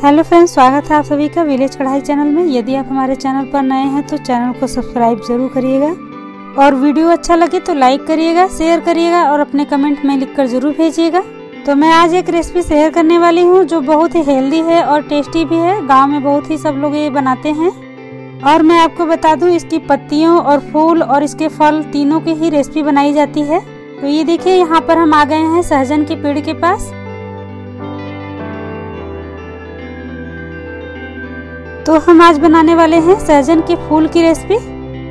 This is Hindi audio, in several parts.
हेलो फ्रेंड्स, स्वागत है आप सभी का विलेज कढ़ाई चैनल में। यदि आप हमारे चैनल पर नए हैं तो चैनल को सब्सक्राइब ज़रूर करिएगा। और वीडियो अच्छा लगे तो लाइक करिएगा, शेयर करिएगा और अपने कमेंट में लिखकर ज़रूर भेजिएगा। तो मैं आज एक रेसिपी शेयर करने वाली हूँ, जो बहुत ही हेल्दी है और टेस्टी भी है। गाँव में बहुत ही सब लोग ये बनाते हैं। और मैं आपको बता दूँ, इसकी पत्तियों और फूल और इसके फल तीनों की ही रेसिपी बनाई जाती है। तो ये देखिए, यहाँ पर हम आ गए हैं सहजन के पेड़ के पास। तो हम आज बनाने वाले हैं सहजन के फूल की रेसिपी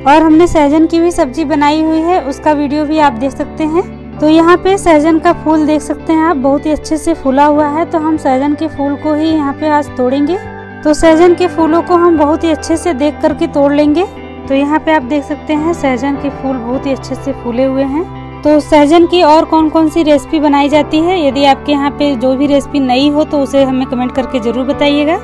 और हमने सहजन की भी सब्ज़ी बनाई हुई है, उसका वीडियो भी आप देख सकते हैं। तो यहाँ पे सहजन का फूल देख सकते हैं आप, बहुत ही अच्छे से फूला हुआ है। तो हम सहजन के फूल को ही यहाँ पे आज तोड़ेंगे। तो सहजन के फूलों को हम बहुत ही अच्छे से देख करके तोड़ लेंगे। तो यहाँ पे आप देख सकते हैं, सहजन के फूल बहुत ही अच्छे से फूले हुए हैं। तो सहजन की और कौन कौन सी रेसिपी बनाई जाती है? यदि आपके यहाँ पे जो भी रेसिपी नई हो तो उसे हमें कमेंट करके ज़रूर बताइएगा।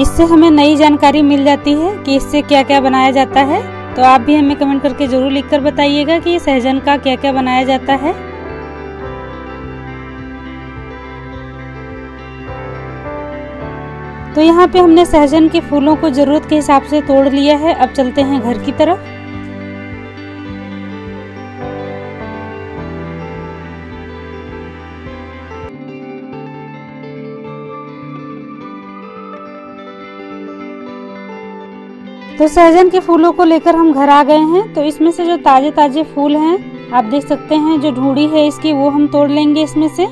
इससे हमें नई जानकारी मिल जाती है कि इससे क्या क्या बनाया जाता है। तो आप भी हमें कमेंट करके ज़रूर लिखकर बताइएगा कि सहजन का क्या क्या बनाया जाता है। तो यहाँ पे हमने सहजन के फूलों को ज़रूरत के हिसाब से तोड़ लिया है। अब चलते हैं घर की तरफ़। तो सहजन के फूलों को लेकर हम घर आ गए हैं। तो इसमें से जो ताजे ताजे फूल हैं, आप देख सकते हैं, जो ढूंढी है इसकी, वो हम तोड़ लेंगे इसमें से।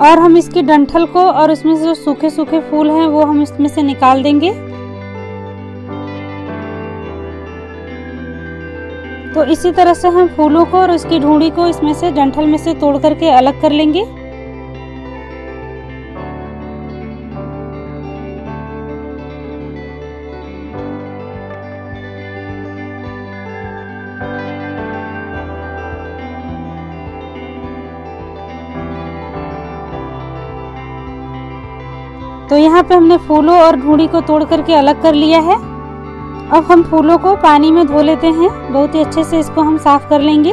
और हम इसके डंठल को और इसमें से जो सूखे सूखे फूल हैं, वो हम इसमें से निकाल देंगे। तो इसी तरह से हम फूलों को और इसकी ढूंढी को इसमें से डंठल में से तोड़ करके अलग कर लेंगे। तो यहाँ पे हमने फूलों और ढूंढी को तोड़ करके अलग कर लिया है। अब हम फूलों को पानी में धो लेते हैं। बहुत ही अच्छे से इसको हम साफ़ कर लेंगे।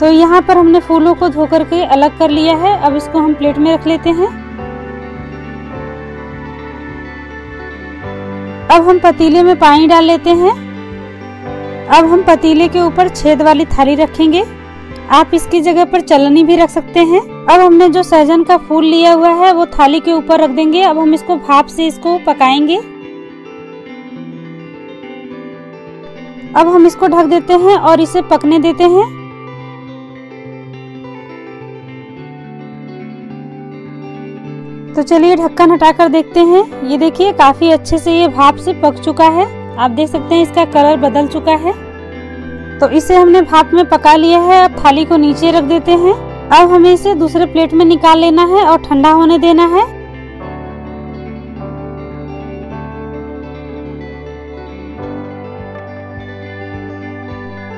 तो यहाँ पर हमने फूलों को धो करके अलग कर लिया है। अब इसको हम प्लेट में रख लेते हैं। अब हम पतीले में पानी डाल लेते हैं। अब हम पतीले के ऊपर छेद वाली थाली रखेंगे। आप इसकी जगह पर चलनी भी रख सकते हैं। अब हमने जो सहजन का फूल लिया हुआ है, वो थाली के ऊपर रख देंगे। अब हम इसको भाप से इसको पकाएँगे। अब हम इसको ढक देते हैं और इसे पकने देते हैं। तो चलिए ढक्कन हटाकर देखते हैं। ये देखिए, काफ़ी अच्छे से ये भाप से पक चुका है। आप देख सकते हैं इसका कलर बदल चुका है। तो इसे हमने भाप में पका लिया है, अब थाली को नीचे रख देते हैं। अब हमें इसे दूसरे प्लेट में निकाल लेना है और ठंडा होने देना है।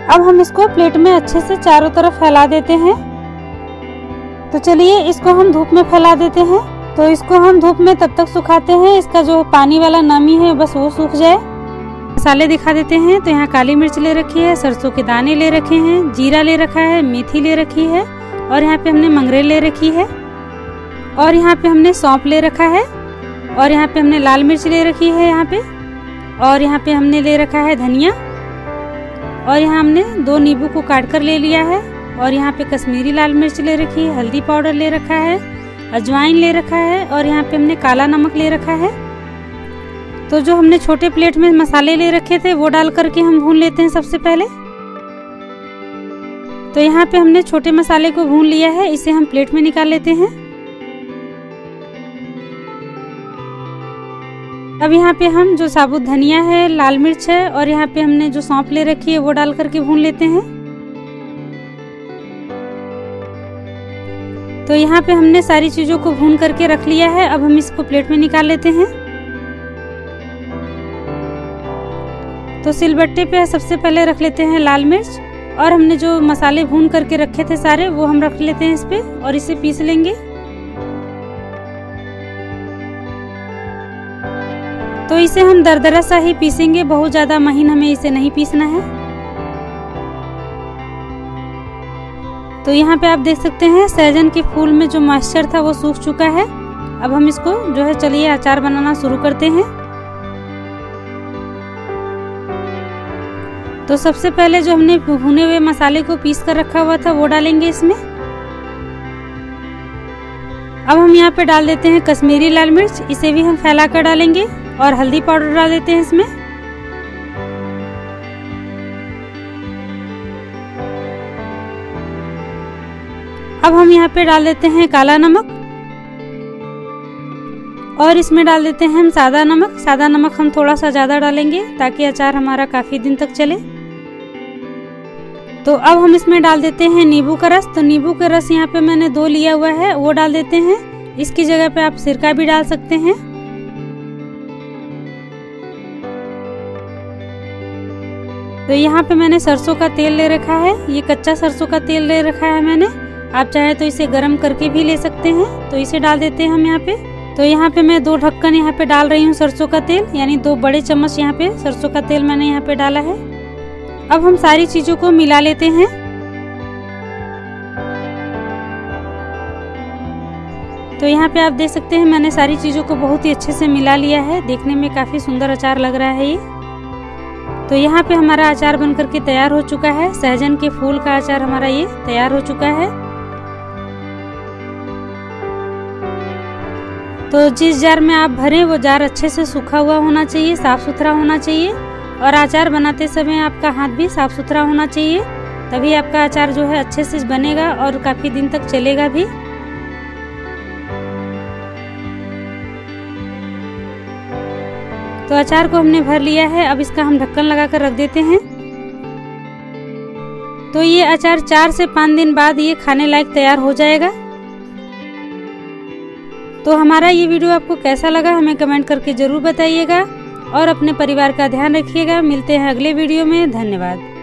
अब हम इसको प्लेट में अच्छे से चारों तरफ़ फैला देते हैं। तो चलिए, इसको हम धूप में फैला देते हैं। तो इसको हम धूप में तब तक सुखाते हैं, इसका जो पानी वाला नमी है, बस वो सूख जाए। मसाले दिखा देते हैं। तो यहाँ काली मिर्च ले रखी है, सरसों के दाने ले रखे हैं, जीरा ले रखा है, मेथी ले रखी है, और यहाँ पे हमने मंगरे ले रखी है, और यहाँ पे हमने सौंप ले रखा है, और यहाँ पे हमने लाल मिर्च ले रखी है यहाँ पे, और यहाँ पे हमने ले रखा है धनिया, और यहाँ हमने दो नींबू को काट कर ले लिया है, और यहाँ पे कश्मीरी लाल मिर्च ले रखी है, हल्दी पाउडर ले रखा है, अजवाइन ले रखा है, और यहाँ पे हमने काला नमक ले रखा है तो जो हमने छोटे प्लेट में मसाले ले रखे थे, वो डाल करके हम भून लेते हैं सबसे पहले। तो यहाँ पे हमने छोटे मसाले को भून लिया है, इसे हम प्लेट में निकाल लेते हैं। अब यहाँ पे हम जो साबुत धनिया है, लाल मिर्च है, और यहाँ पे हमने जो सौंप ले रखी है, वो डाल करके भून लेते हैं। तो यहाँ पे हमने सारी चीज़ों को भून करके रख लिया है, अब हम इसको प्लेट में निकाल लेते हैं। तो सिलबट्टे पे सबसे पहले रख लेते हैं लाल मिर्च, और हमने जो मसाले भून करके रखे थे सारे, वो हम रख लेते हैं इस पे, और इसे पीस लेंगे। तो इसे हम दरदरा सा ही पीसेंगे, बहुत ज़्यादा महीन हमें इसे नहीं पीसना है। तो यहाँ पे आप देख सकते हैं, सहजन के फूल में जो मॉइस्चर था वो सूख चुका है। अब हम इसको जो है, चलिए, अचार बनाना शुरू करते हैं। तो सबसे पहले जो हमने भुने हुए मसाले को पीस कर रखा हुआ था, वो डालेंगे इसमें। अब हम यहाँ पे डाल देते हैं कश्मीरी लाल मिर्च, इसे भी हम फैला कर डालेंगे और हल्दी पाउडर डाल देते हैं इसमें। अब हम यहाँ पे डाल देते हैं काला नमक और इसमें डाल देते हैं हम सादा नमक। सादा नमक हम थोड़ा सा ज़्यादा डालेंगे ताकि अचार हमारा काफ़ी दिन तक चले। तो अब हम इसमें डाल देते हैं नींबू का रस। तो नींबू का रस यहाँ पे मैंने दो लिया हुआ है, वो डाल देते हैं। इसकी जगह पे आप सिरका भी डाल सकते हैं। तो यहाँ पे मैंने सरसों का तेल ले रखा है, ये कच्चा सरसों का तेल ले रखा है मैंने। आप चाहे तो इसे गर्म करके भी ले सकते हैं तो इसे डाल देते हैं हम यहाँ पे। तो यहाँ पे मैं दो ढक्कन यहाँ पे डाल रही हूँ सरसों का तेल, यानी दो बड़े चम्मच यहाँ पे सरसों का तेल मैंने यहाँ पे डाला है। अब हम सारी चीज़ों को मिला लेते हैं। तो यहाँ पे आप देख सकते हैं, मैंने सारी चीज़ों को बहुत ही अच्छे से मिला लिया है। देखने में काफ़ी सुंदर अचार लग रहा है ये। तो यहाँ पे हमारा अचार बन करके तैयार हो चुका है। सहजन के फूल का अचार हमारा ये तैयार हो चुका है। तो जिस जार में आप भरें, वो जार अच्छे से सूखा हुआ होना चाहिए, साफ़ सुथरा होना चाहिए। और अचार बनाते समय आपका हाथ भी साफ़ सुथरा होना चाहिए। तभी आपका अचार जो है अच्छे से बनेगा और काफ़ी दिन तक चलेगा भी। तो अचार को हमने भर लिया है, अब इसका हम ढक्कन लगा कर रख देते हैं। तो ये अचार चार से पाँच दिन बाद ये खाने लायक तैयार हो जाएगा। तो हमारा ये वीडियो आपको कैसा लगा, हमें कमेंट करके ज़रूर बताइएगा। और अपने परिवार का ध्यान रखिएगा। मिलते हैं अगले वीडियो में। धन्यवाद।